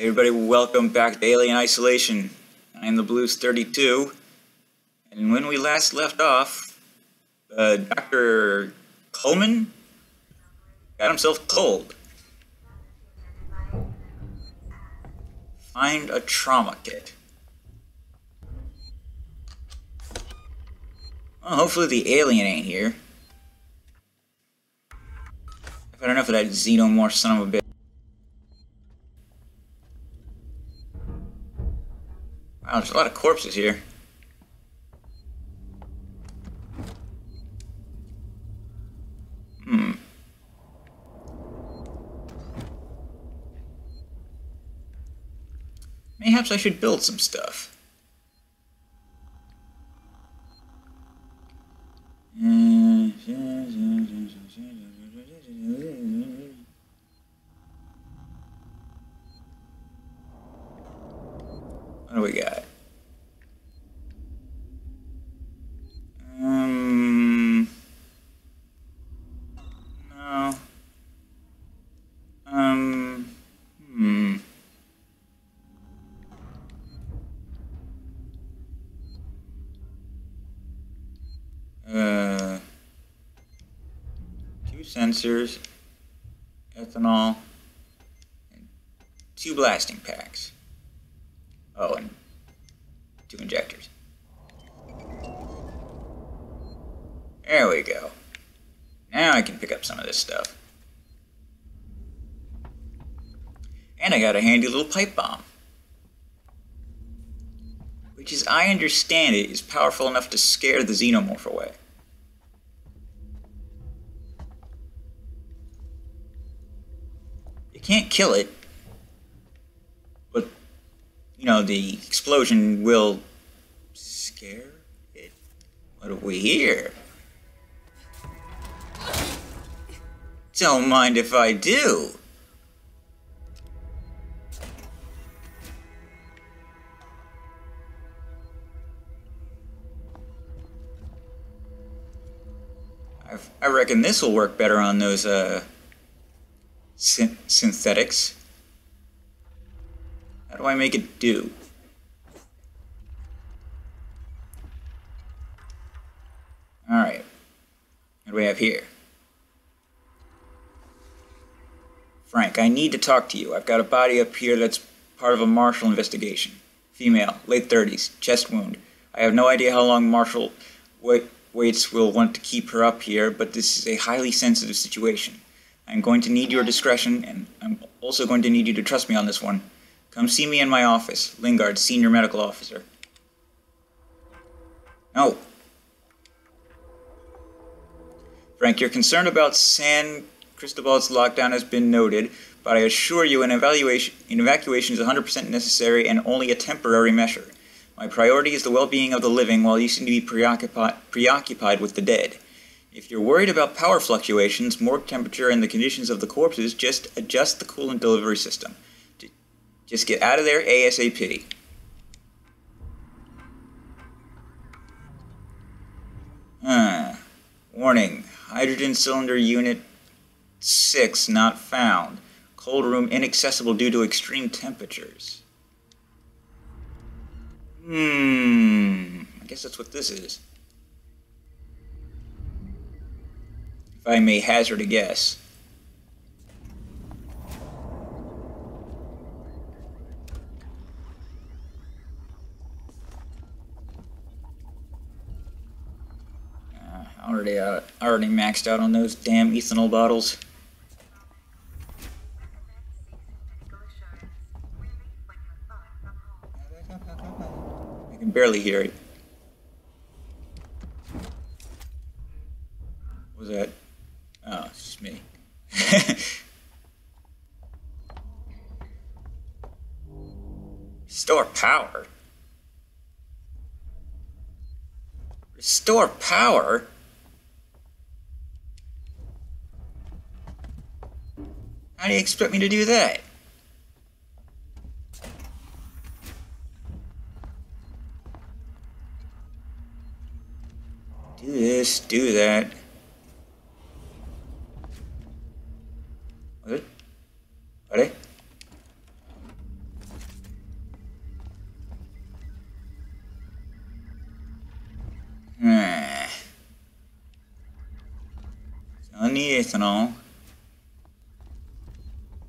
Everybody, welcome back to Alien Isolation. I am the Blues 32, and when we last left off, uh, Dr. Coleman got himself cold. Find a trauma kit. Well, hopefully the alien ain't here. I've had enough of that xenomorph son of a bitch. Wow, there's a lot of corpses here. Hmm. Mayhaps I should build some stuff. What sensors, ethanol, and two blasting packs. Oh, and two injectors. There we go. Now I can pick up some of this stuff. And I got a handy little pipe bomb. Which, as I understand it, is powerful enough to scare the xenomorph away. Can't kill it, but, you know, the explosion will scare it. What do we hear? Don't mind if I do. I've, reckon this will work better on those uh, syn- synthetics. How do I make it do? Alright. What do we have here? Frank, I need to talk to you. I've got a body up here that's part of a Marshal investigation. Female, late 30s, chest wound. I have no idea how long Marshall wait, Waits will want to keep her up here, but this is a highly sensitive situation. I'm going to need your discretion, and I'm also going to need you to trust me on this one. Come see me in my office, Lingard, Senior Medical Officer. No. Frank, your concern about San Cristobal's lockdown has been noted, but I assure you an evaluation, an evacuation is 100% necessary and only a temporary measure. My priority is the well-being of the living, while you seem to be preoccupied, preoccupied with the dead. If you're worried about power fluctuations, morgue temperature, and the conditions of the corpses, just adjust the coolant delivery system. Just get out of there ASAP. Uh, warning. Hydrogen cylinder unit 6 not found. Cold room inaccessible due to extreme temperatures. Hmm. I guess that's what this is. I may hazard a guess. Uh, already, uh, already maxed out on those damn ethanol bottles. I can barely hear it. What was that? Oh, it's just me. Restore power? Restore power? How do you expect me to do that? Do this, do that. What? What? I need ethanol.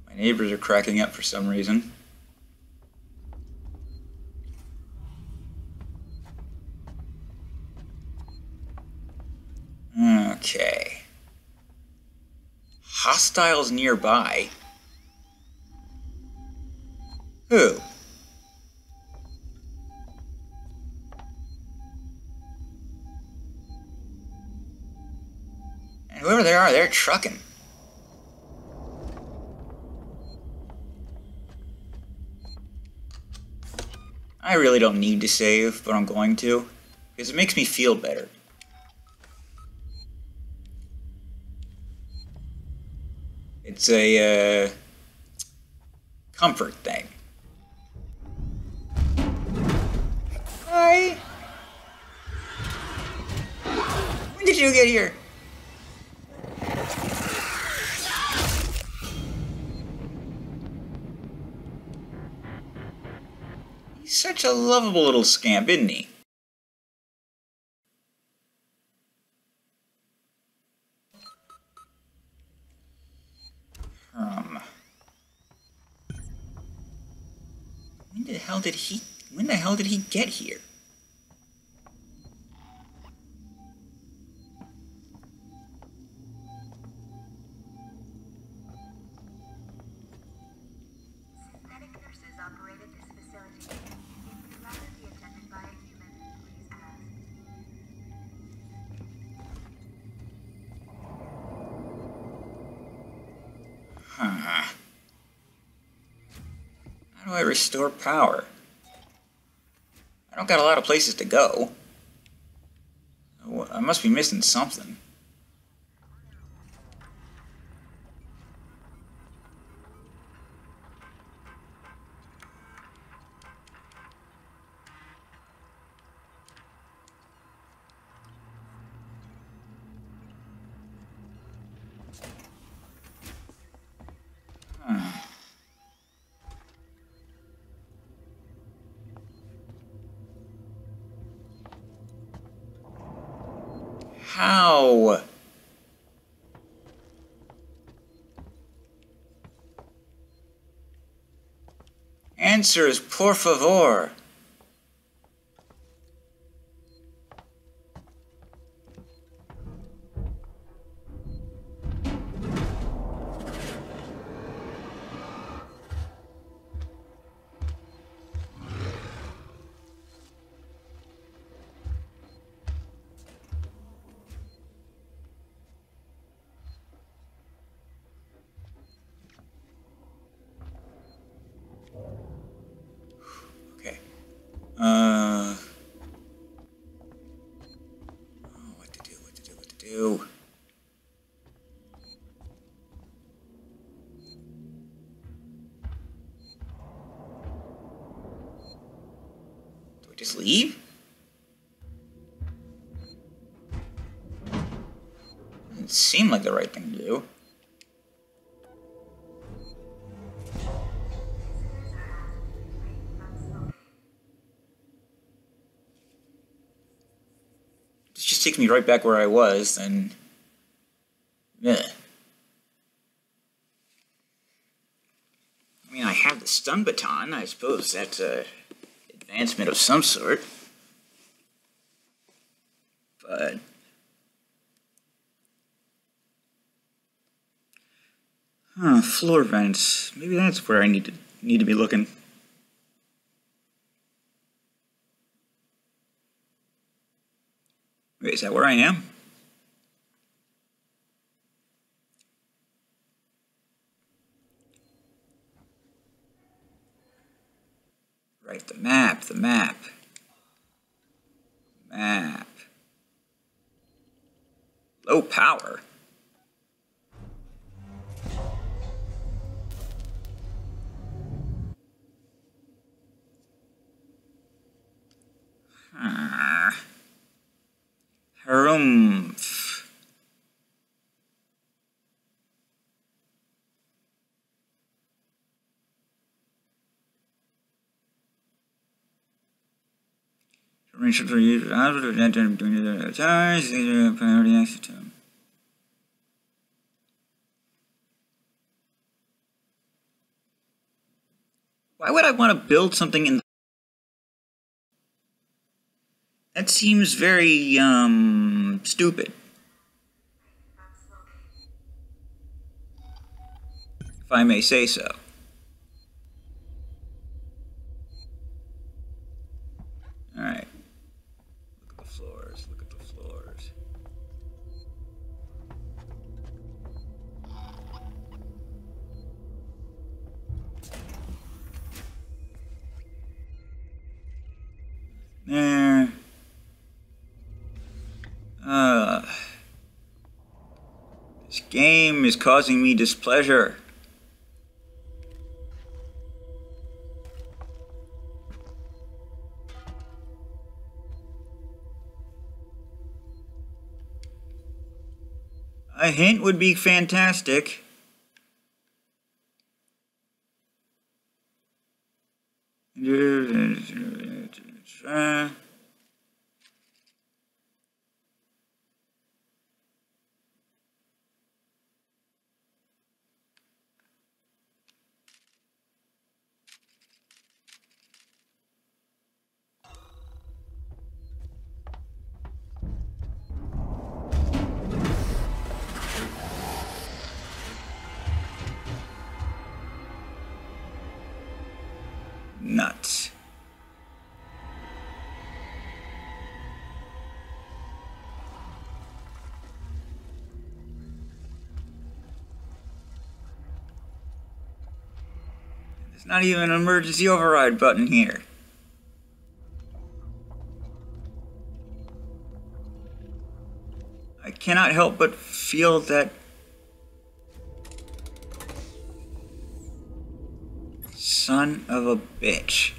My neighbors are cracking up for some reason. Okay. Hostiles nearby. Who? Whoever they are, they're trucking. I really don't need to save, but I'm going to. Because it makes me feel better. It's a, uh, comfort thing. Hi! When did you get here? He's such a lovable little scamp, isn't he? Um. When the hell did he. When the hell did he get here? Restore power? I don't got a lot of places to go. I must be missing something. How? Answers, por favor. Just leave? Doesn't seem like the right thing to do. This just takes me right back where I was, and. Yeah. I mean, I have the stun baton. I suppose that's a uh, advancement of some sort. But. Huh, floor vents. Maybe that's where I need to need to be looking. Wait, is that where I am? Right, the map, the map. Map. Low power. Harumph. Of between the priority. Why would I want to build something in That seems very, um, stupid. If I may say so. Uh, this game is causing me displeasure. A hint would be fantastic. Nuts. There's not even an emergency override button here. I cannot help but feel that son of a bitch.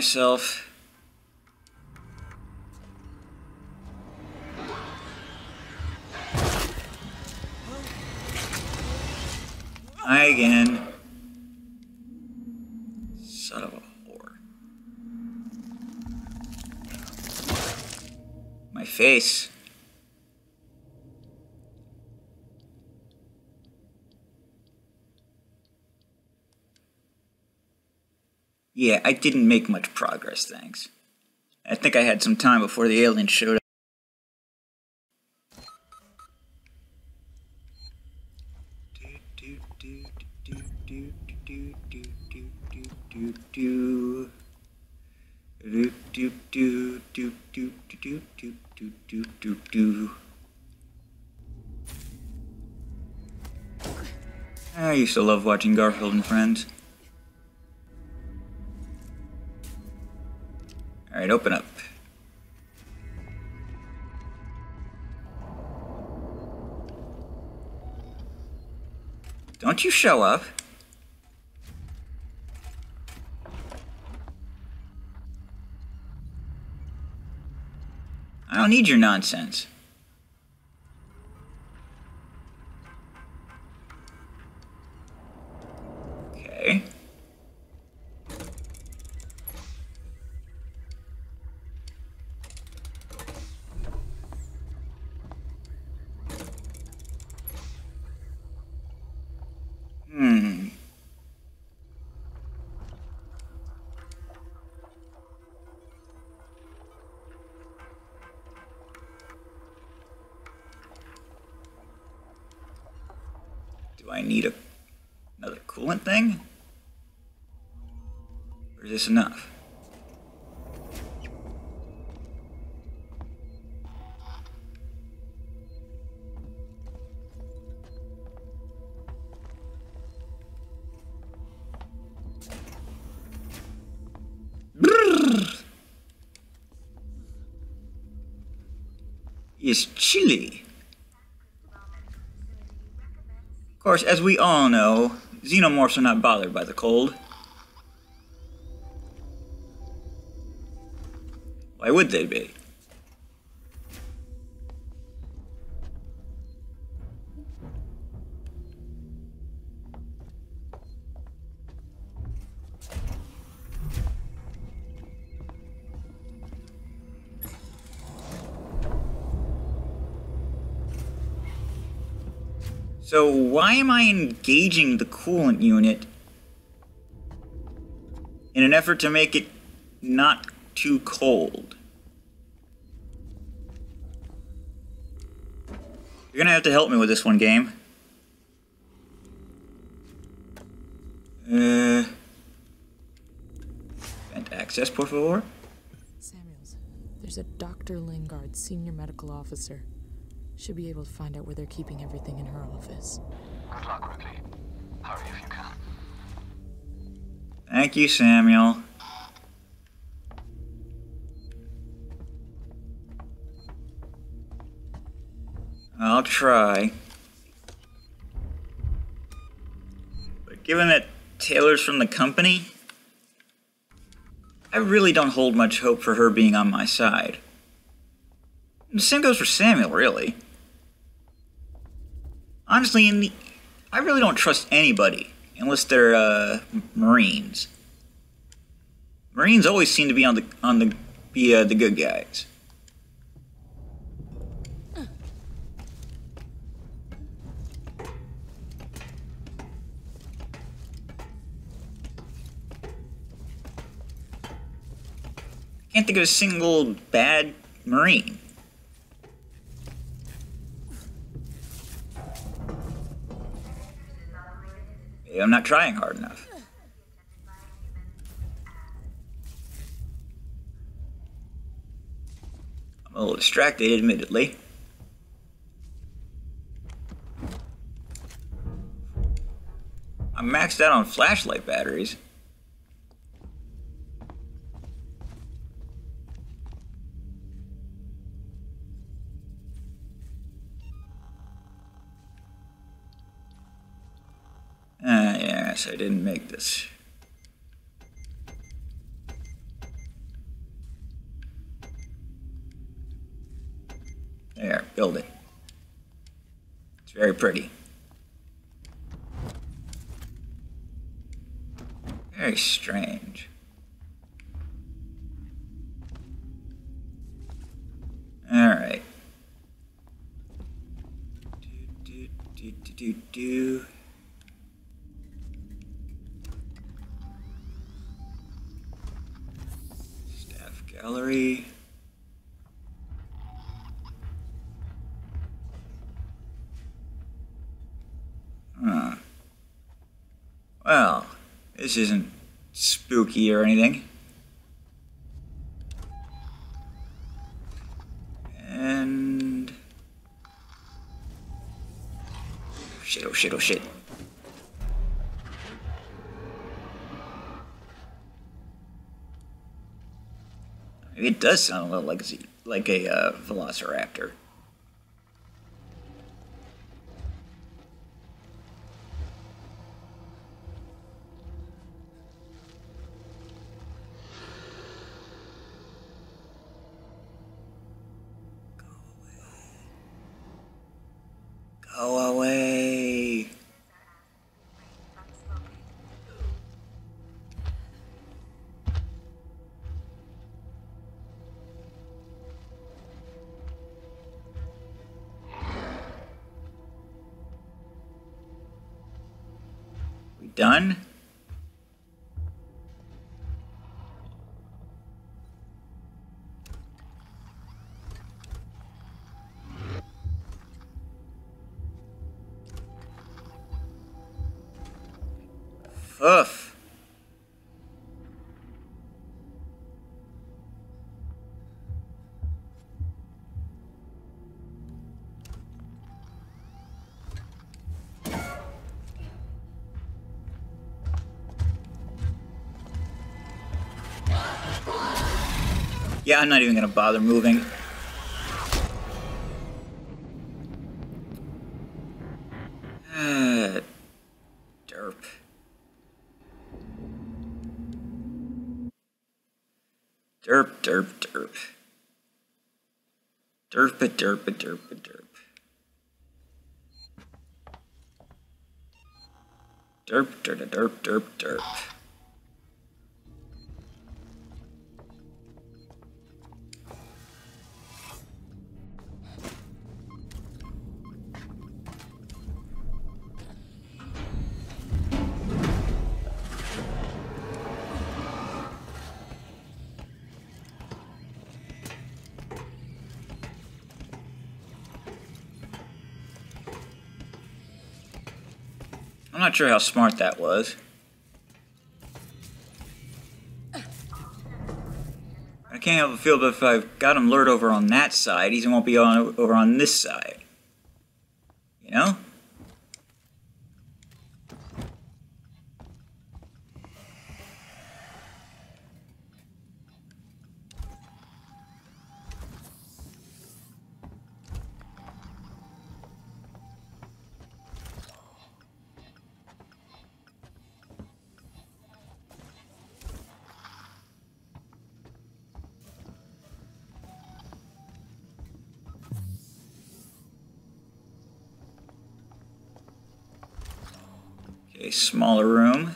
Myself. Hi again. Son of a whore. My face. Yeah, I didn't make much progress, thanks. I think I had some time before the aliens showed up. I used to love watching Garfield and Friends. Alright, open up. Don't you show up. I don't need your nonsense. Okay. Hmm. Do I need a another coolant thing? Or is this enough? It's chilly. Of course, as we all know, xenomorphs are not bothered by the cold. Why would they be? So why am I engaging the coolant unit in an effort to make it not too cold? You're gonna have to help me with this one, game. Uh, vent access, por favor. Samuels, there's a Dr. Lingard, senior medical officer. Should be able to find out where they're keeping everything in her office. Good luck, Ripley. Hurry if you can. Thank you, Samuel. I'll try. But given that Taylor's from the company, I really don't hold much hope for her being on my side. And the same goes for Samuel, really. Honestly, in the, I really don't trust anybody unless they're uh, Marines. Marines always seem to be on the on the be uh, the good guys. Can't think of a single bad Marine. Maybe I'm not trying hard enough. I'm a little distracted, admittedly. I'm maxed out on flashlight batteries. Yes, I didn't make this. There, build it. It's very pretty. Very strange. Alright. Do, do, do, do, do, do. This isn't spooky or anything. And. Shit, oh shit, oh shit. It does sound a little like, a like a uh, velociraptor. Done? Yeah, I'm not even gonna bother moving. Uh, derp. Derp, derp, derp. Derp, a derp, a derp, a derp. Derp, derp, derp, derp, derp. Sure how smart that was. I can't help but feel that if I've got him lured over on that side, he won't be on over on this side. Okay, smaller room.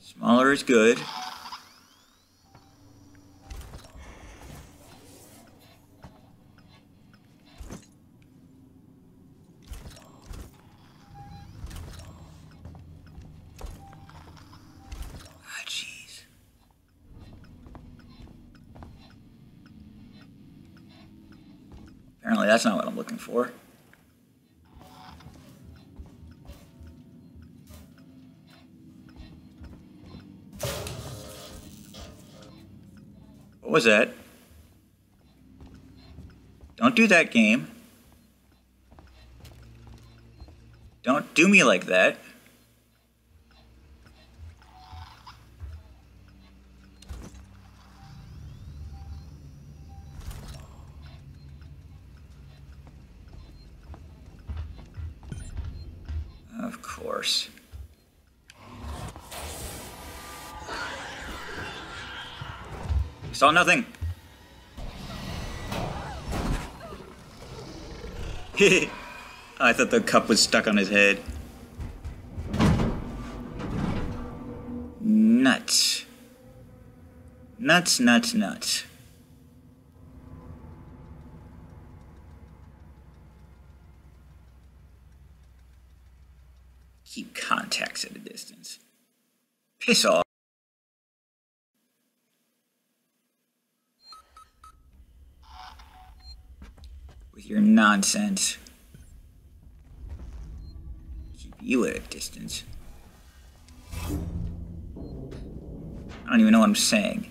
Smaller is good. Ah. Apparently that's not what I'm looking for. Was that? Don't do that game. Don't do me like that. Saw nothing. I thought the cup was stuck on his head. Nuts. Nuts, nuts, nuts. Keep contacts at a distance. Piss off. Your nonsense. Keep you at a distance. I don't even know what I'm saying.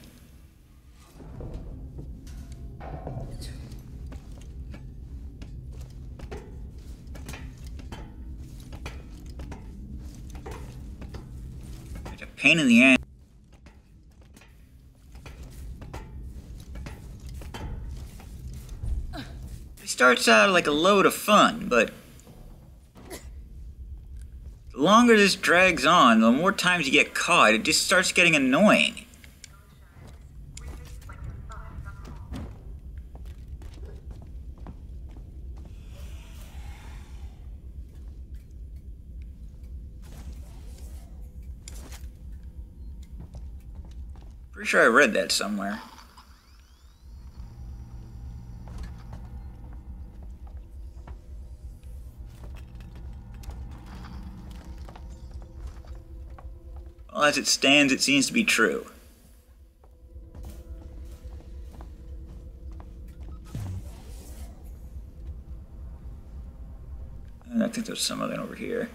It's a pain in the ass. Starts out like a load of fun, but the longer this drags on, the more times you get caught, it just starts getting annoying. Pretty sure I read that somewhere. Well, as it stands, it seems to be true. And I think there's some other over here.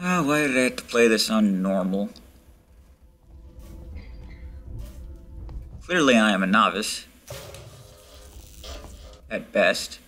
Oh, why did I have to play this on normal? Clearly, I am a novice. At best.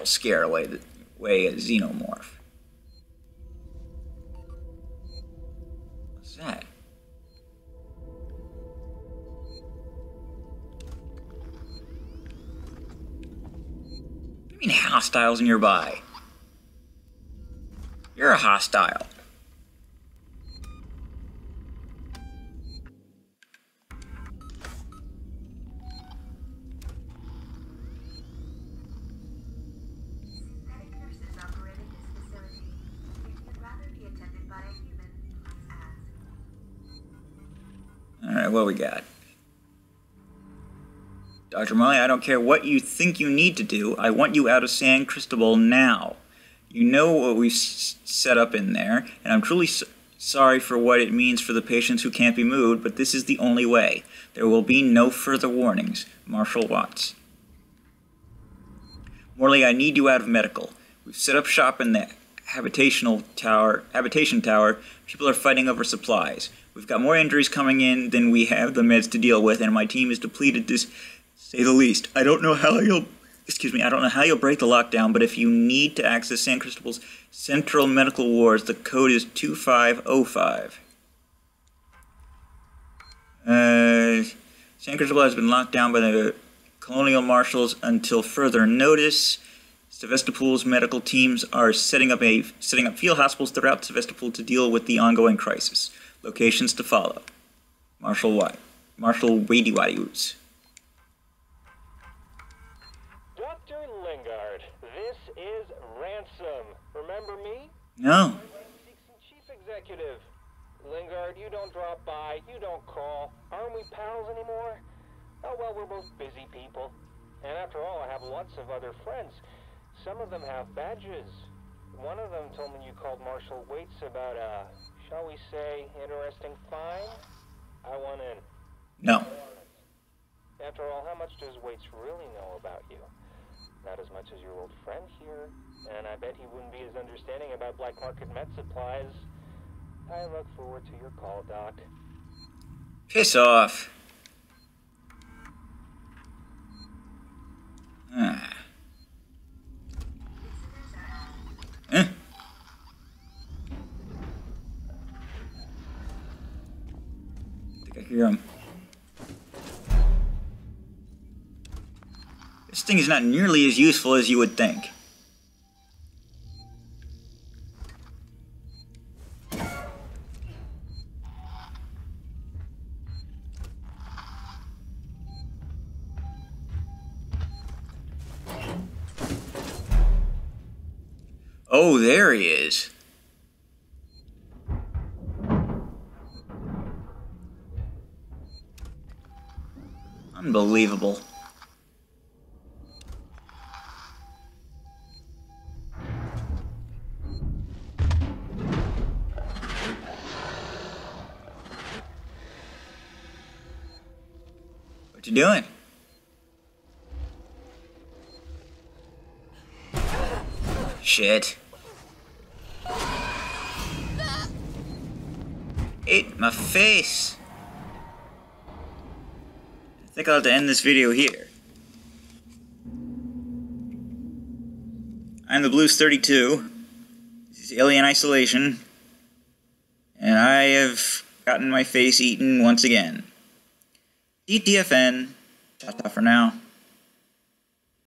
That'll scare away the away a xenomorph. What's that? You mean hostiles nearby? You're a hostile. We got? Dr. Molly, I don't care what you think you need to do. I want you out of San Cristobal now. You know what we've set up in there, and I'm truly sorry for what it means for the patients who can't be moved, but this is the only way. There will be no further warnings. Marshal Waits. Morley, I need you out of medical. We've set up shop in the habitational tower, habitation tower. People are fighting over supplies. We've got more injuries coming in than we have the meds to deal with, and my team is depleted to say the least. I don't know how you'll, excuse me, I don't know how you'll break the lockdown, but if you need to access San Cristobal's central medical wards, the code is 2505. Uh, San Cristobal has been locked down by the colonial marshals until further notice. Sevastopol's medical teams are setting up a setting up field hospitals throughout Sevastopol to deal with the ongoing crisis. Locations to follow. Marshal White. Marshal Wadey Wadey Dr. Lingard, this is Ransom. Remember me? No. Chief executive. Lingard, you don't drop by, you don't call. Aren't we pals anymore? Oh, well, we're both busy people. And after all, I have lots of other friends. Some of them have badges. One of them told me you called Marshal Waits about a, shall we say, interesting find. I want in. No. After all, how much does Waits really know about you? Not as much as your old friend here, and I bet he wouldn't be as understanding about black market med supplies. I look forward to your call, Doc. Piss off. Thing is not nearly as useful as you would think. Oh, there he is. Unbelievable. You doing? Shit. Ate my face. I think I'll have to end this video here. I'm the Blues 32. This is Alien Isolation. And I have gotten my face eaten once again. DTFN. Ta-ta for now.